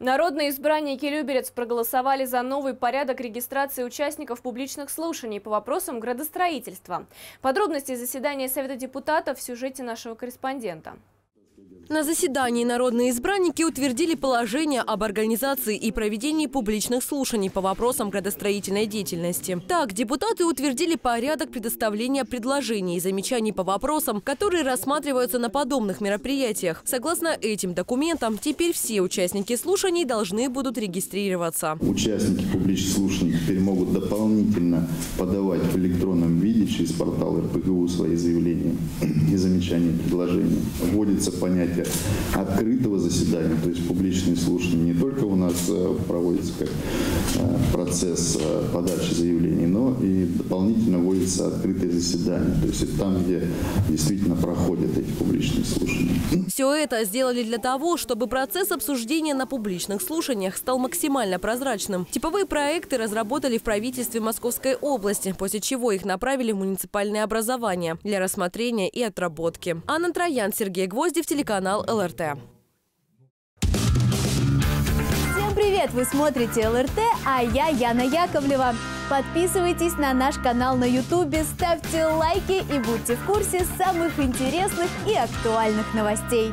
Народные избранники Люберец проголосовали за новый порядок регистрации участников публичных слушаний по вопросам градостроительства. Подробности заседания Совета депутатов в сюжете нашего корреспондента. На заседании народные избранники утвердили положение об организации и проведении публичных слушаний по вопросам градостроительной деятельности. Так, депутаты утвердили порядок предоставления предложений и замечаний по вопросам, которые рассматриваются на подобных мероприятиях. Согласно этим документам, теперь все участники слушаний должны будут регистрироваться. Участники публичных слушаний теперь могут дополнительно подавать в электронном виде через портал РПГУ свои заявления и замечания предложения. Вводится понятие понятие открытого заседания, то есть публичные слушания не только у нас э, проводится как э, процесс э, подачи заявлений, но и дополнительно вводится открытое заседание, то есть там, где действительно проходят эти публичные слушания. Все это сделали для того, чтобы процесс обсуждения на публичных слушаниях стал максимально прозрачным. Типовые проекты разработали в правительстве Московской области, после чего их направили в муниципальное образование для рассмотрения и отработки. Анна Троян, Сергей Гвоздев, телеканал канал ЛРТ. Всем привет! Вы смотрите ЛРТ, а я Яна Яковлева. Подписывайтесь на наш канал на Ютубе, ставьте лайки и будьте в курсе самых интересных и актуальных новостей.